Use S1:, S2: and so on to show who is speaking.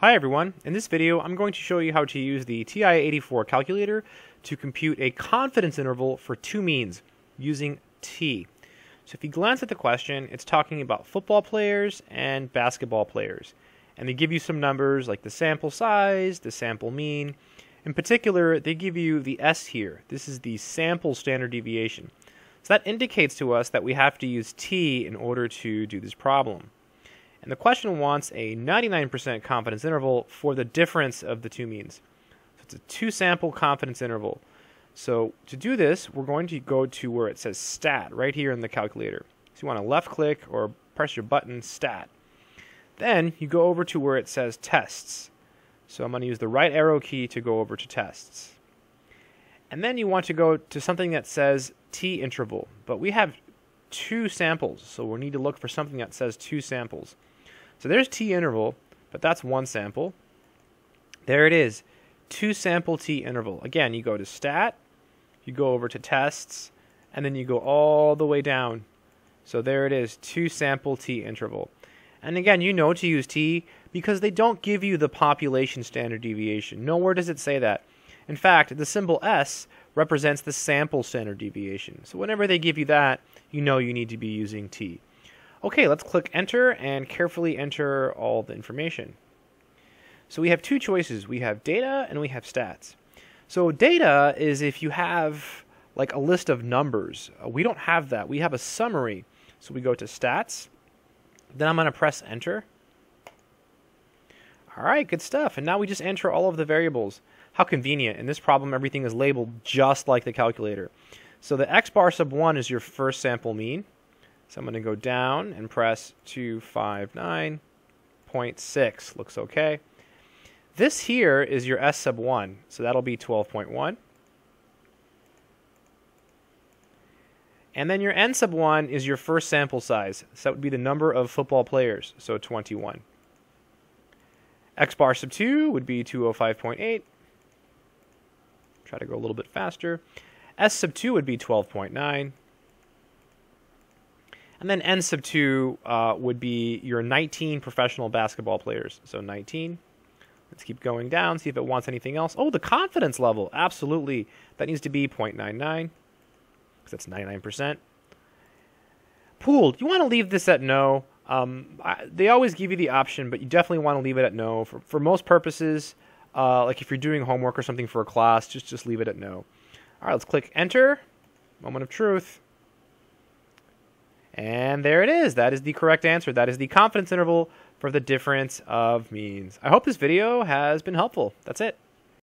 S1: Hi everyone, in this video I'm going to show you how to use the TI-84 calculator to compute a confidence interval for two means using T. So if you glance at the question, it's talking about football players and basketball players. And they give you some numbers like the sample size, the sample mean. In particular, they give you the S here. This is the sample standard deviation. So that indicates to us that we have to use T in order to do this problem. And the question wants a 99% confidence interval for the difference of the two means. So it's a two sample confidence interval. So to do this, we're going to go to where it says stat right here in the calculator. So you want to left click or press your button stat. Then you go over to where it says tests. So I'm going to use the right arrow key to go over to tests. And then you want to go to something that says t interval. But we have two samples, so we need to look for something that says two samples. So there's t interval, but that's one sample. There it is, two sample t interval. Again, you go to stat, you go over to tests, and then you go all the way down. So there it is, two sample t interval. And again, you know to use t because they don't give you the population standard deviation. Nowhere does it say that. In fact, the symbol S represents the sample standard deviation. So whenever they give you that, you know you need to be using t. Okay, let's click enter and carefully enter all the information. So we have two choices. We have data and we have stats. So data is if you have like a list of numbers. Uh, we don't have that. We have a summary. So we go to stats. Then I'm going to press enter. All right, good stuff. And now we just enter all of the variables. How convenient. In this problem, everything is labeled just like the calculator. So the x bar sub 1 is your first sample mean. So I'm going to go down and press 259.6. Looks okay. This here is your S sub 1, so that'll be 12.1. And then your N sub 1 is your first sample size. So that would be the number of football players, so 21. X bar sub 2 would be 205.8. Try to go a little bit faster. S sub 2 would be 12.9. And then N sub 2 uh, would be your 19 professional basketball players. So 19. Let's keep going down, see if it wants anything else. Oh, the confidence level. Absolutely. That needs to be 0.99 because that's 99%. Pooled. You want to leave this at no. Um, I, they always give you the option, but you definitely want to leave it at no. For, for most purposes, uh, like if you're doing homework or something for a class, just, just leave it at no. All right, let's click enter. Moment of truth. And there it is. That is the correct answer. That is the confidence interval for the difference of means. I hope this video has been helpful. That's it.